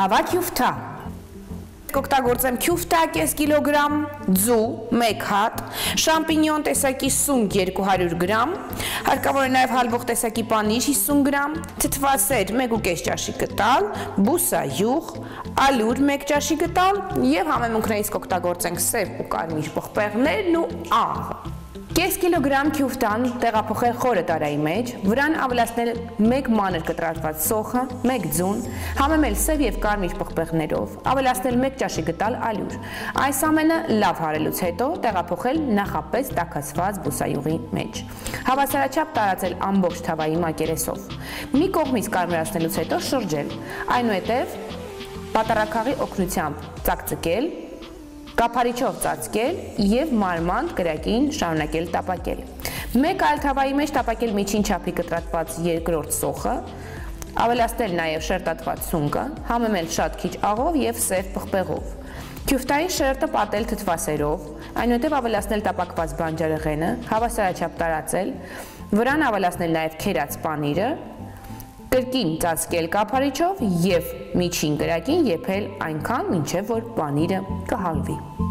Թավակյուֆթա կօգտագործեմ քյուֆտա կես կիլոգրամ, ձու 1 հատ, շամպինյոն տեսակի սունկ 200 գրամ, հարկավոր է նաև հալվող տեսակի պանիր 50 գրամ, թթվասեր 1.5 ճաշի կտալ, բուսա յուղ, ալուր 1 ճաշի կտալ եւ համեմունքներից կօգտագործենք սև ու կարմիր պղպեղներն ու աղը։ Կես կիլոգրամ քյուֆտան տեղափոխել խորը տարայի մեջ, վրան ավելացնել 1 մանր կտրատված սոխը, 1 ձուն, համեմել սև եւ կարմիր պղպեղներով, ավելացնել 1 ճաշի գտալ ալյուր։ Այս ամենը լավ հարելուց հետո տեղափոխել նախապես տաքացված բուսայուղի մեջ։ Հավասարաչափ տարածել ամբողջ թավայի մակերեսով։ Մի կողմից կարմրացնելուց հետո շրջել։ Այնուհետև պատարակաղի օգնությամբ ծակծկել կափարիչով ծածկել եւ մարմանդ կրակին շարունակել տապակել։ Մեկ այլ թավայի մեջ տապակել միջին չափի կտրատված երկրորդ սոխը, ավելացնել նաև շերտատված սունկը, համեմել շատ քիչ աղով եւ սև պղպեղով։ Քյուֆտայի շերտը պատել թթվասերով, այնուհետև ավելացնել տապակված բանջարեղենը, հավասարաչափ տարածել, վրան ավելացնել նաև քերած պանիրը, կրկին ծածկել կափարիչով եւ միջին կրակին եփել այնքան, մինչեւ որ պանիրը կհալվի։